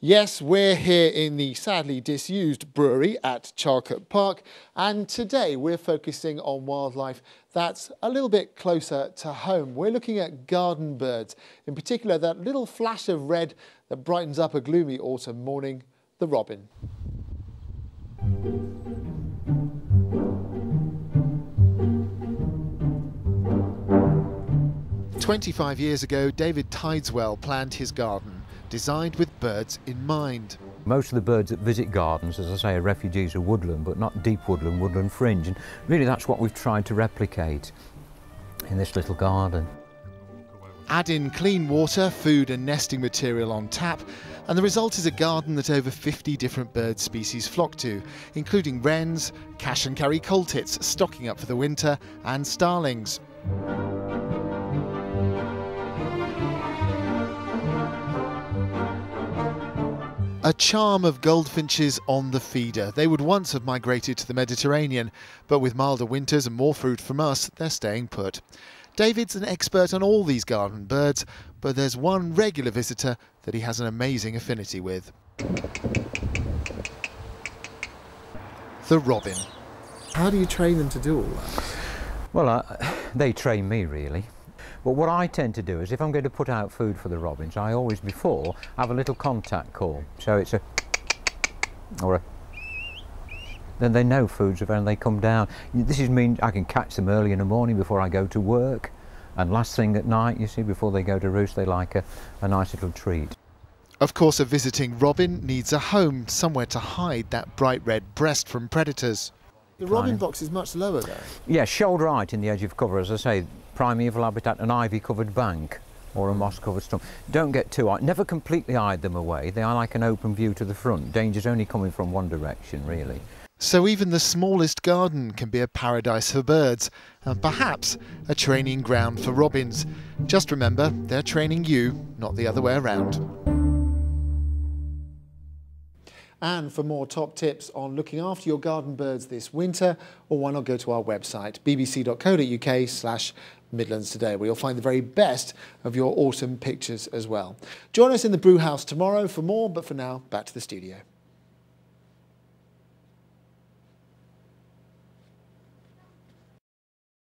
Yes, we're here in the sadly disused brewery at Charlecote Park, and today we're focusing on wildlife that's a little bit closer to home. We're looking at garden birds, in particular that little flash of red that brightens up a gloomy autumn morning, the robin. 25 years ago, David Tideswell planned his garden, designed with birds in mind. Most of the birds that visit gardens, as I say, are refugees of woodland, but not deep woodland, woodland fringe. And really that's what we've tried to replicate in this little garden. Add in clean water, food and nesting material on tap, and the result is a garden that over 50 different bird species flock to, including wrens, cash and carry coal tits stocking up for the winter, and starlings. A charm of goldfinches on the feeder. They would once have migrated to the Mediterranean, but with milder winters and more fruit from us, they're staying put. David's an expert on all these garden birds, but there's one regular visitor that he has an amazing affinity with. The robin. How do you train them to do all that? Well, uh, they train me really. But what I tend to do is if I'm going to put out food for the robins, I always before have a little contact call. So it's a or a then they know food's around they come down. This is mean I can catch them early in the morning before I go to work and last thing at night, you see, before they go to roost, they like a, a nice little treat. Of course, a visiting robin needs a home, somewhere to hide that bright red breast from predators. The robin box is much lower there. Yeah, shoulder height in the edge of cover, as I say, primeval habitat, an ivy-covered bank or a hmm. moss-covered stump. Don't get too high. Never completely hide them away. They are like an open view to the front. Danger's only coming from one direction, really. So even the smallest garden can be a paradise for birds, and perhaps a training ground for robins. Just remember, they're training you, not the other way around. And for more top tips on looking after your garden birds this winter, or why not go to our website, bbc.co.uk slash Midlands Today, where you'll find the very best of your autumn pictures as well. Join us in the brew house tomorrow for more, but for now, back to the studio.